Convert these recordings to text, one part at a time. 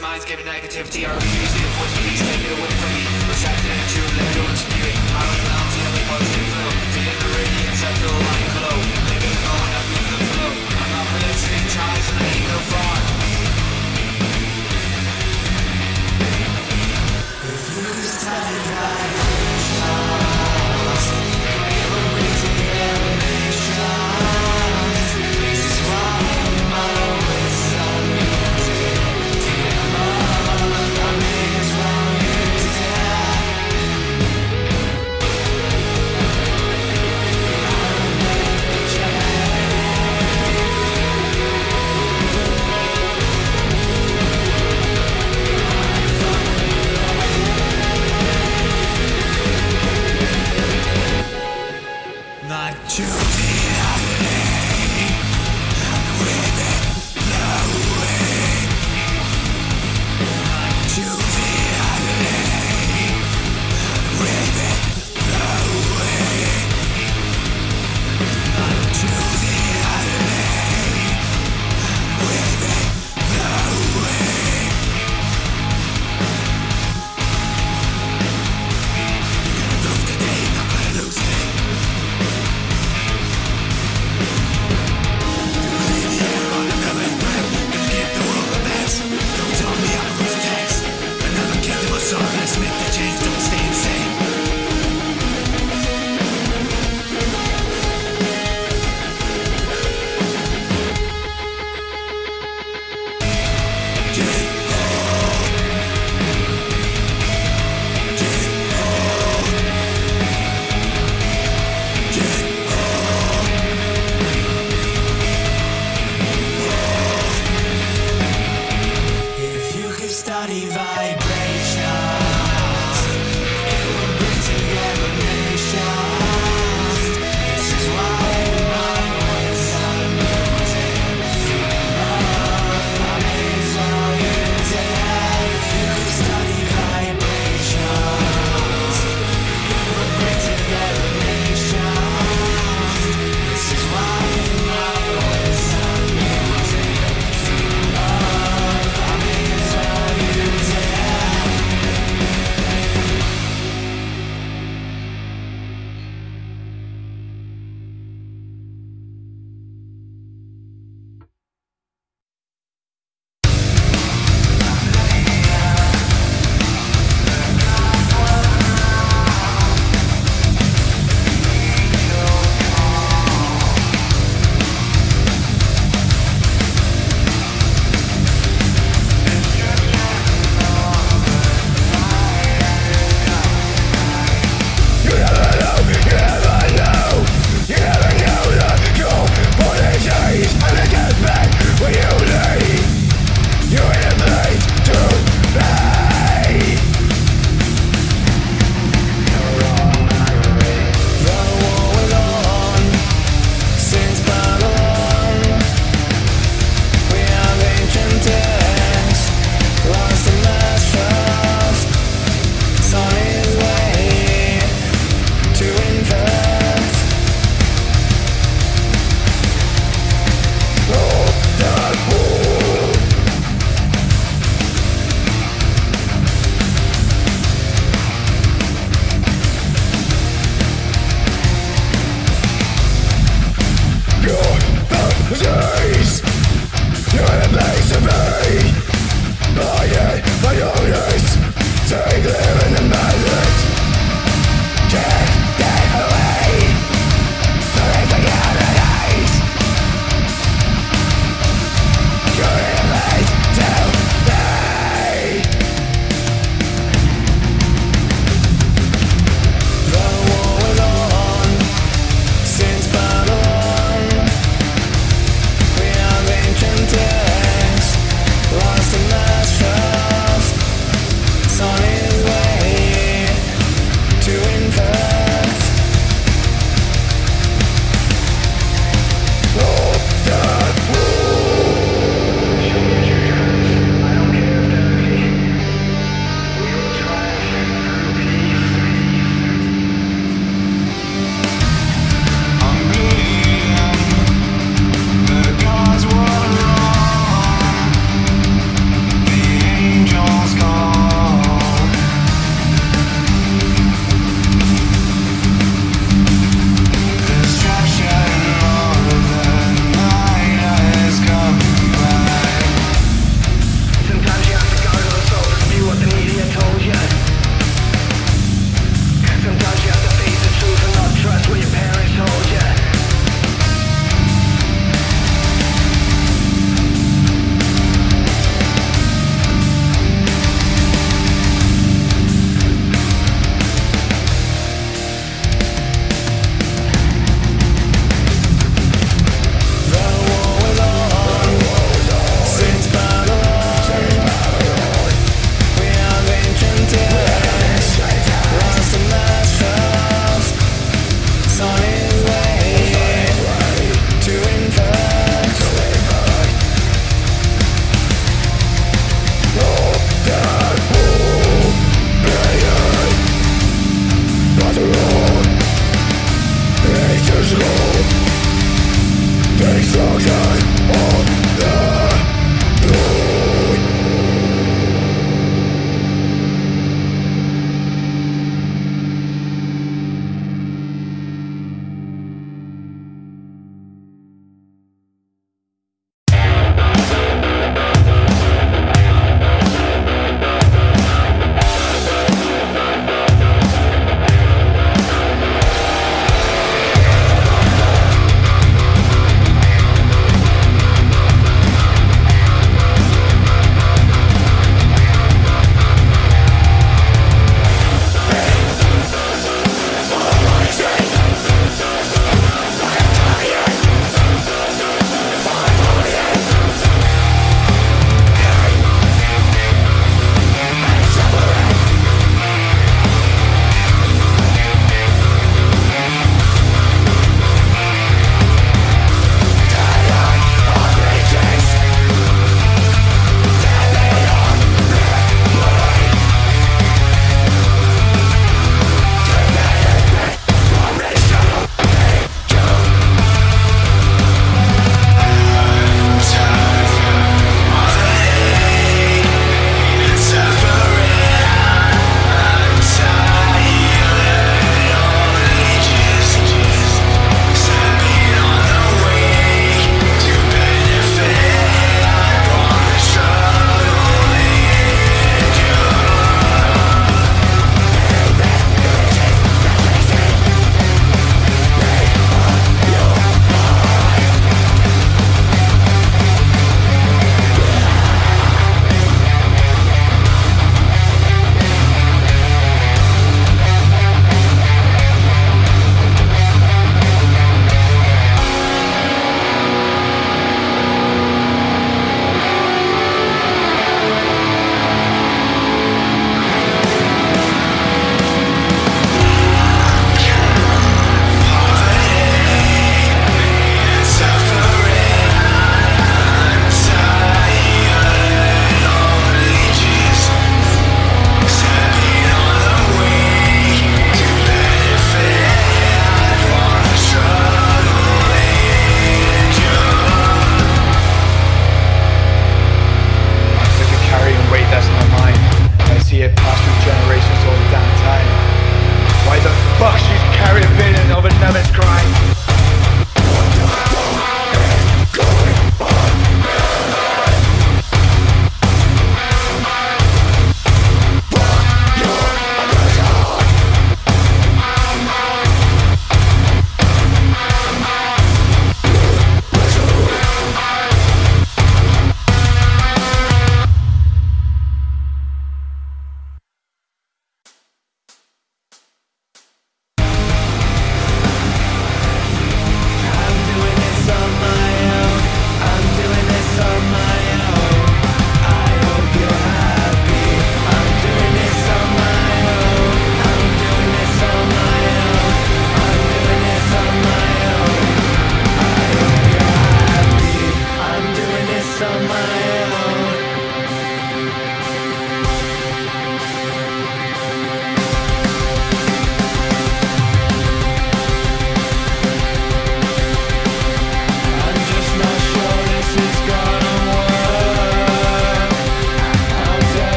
minds giving negativity. Our reviews the voice please take it away from me. Retracted into electron spirit. I don't bounce in every positive flow. Feeling the radiance I feel like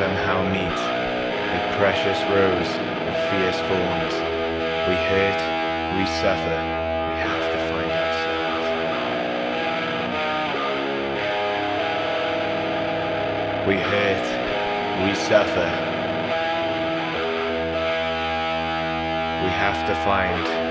somehow meet with precious rose of fierce thorns. We hurt, we suffer, we have to find ourselves. We hurt, we suffer. We have to find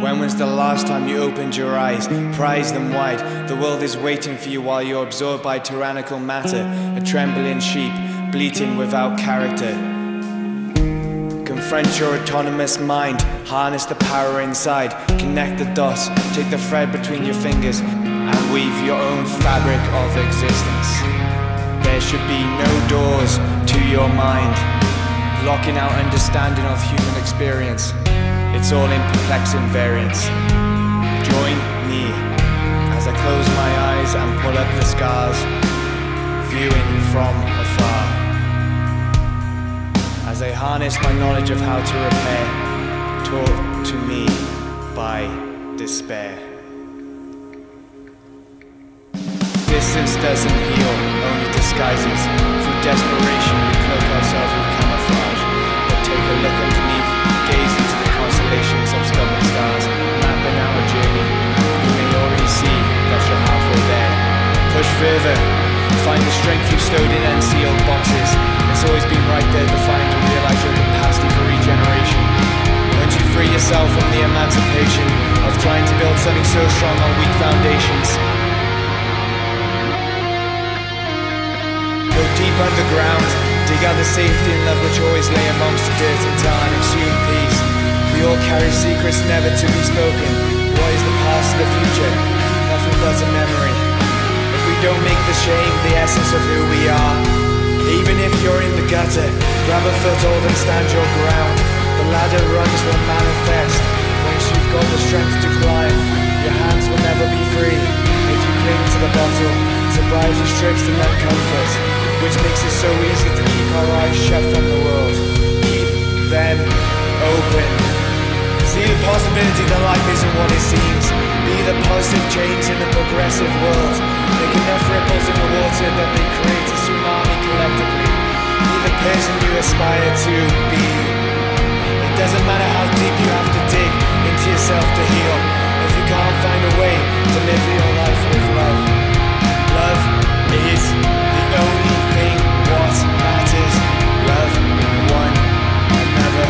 When was the last time you opened your eyes, prized them wide? The world is waiting for you while you're absorbed by tyrannical matter, a trembling sheep, bleating without character. Confront your autonomous mind, harness the power inside, connect the dots, take the thread between your fingers, and weave your own fabric of existence. There should be no doors to your mind, locking out understanding of human experience. It's all in perplexing variance. Join me as I close my eyes and pull up the scars, viewing from afar. As I harness my knowledge of how to repair, taught to me by despair. Distance doesn't heal, only disguises. Through desperation, stowed in unsealed boxes. It's always been right there to find and realize your capacity for regeneration. Once you free yourself from the emancipation of trying to build something so strong on weak foundations. Go deep underground, dig out the safety and love which always lay amongst the dirt and tar and exhume peace. We all carry secrets never to be spoken. What is the past to the future? Nothing but a memory. Don't make the shame the essence of who we are, even if you're in the gutter, grab a foothold and stand your ground. The ladder runs will manifest. Once you've got the strength to climb, your hands will never be free. If you cling to the bottle, sobriety strips the net comfort, which makes it so easy to keep our eyes shut from the world. Keep them open. See the possibility that life isn't what it seems. Be the positive change in a progressive world. Make enough ripples in the water that they create a tsunami collectively. Be the person you aspire to be. It doesn't matter how deep you have to dig into yourself to heal. If you can't find a way to live your life with love, love is the only thing what matters. Love one another,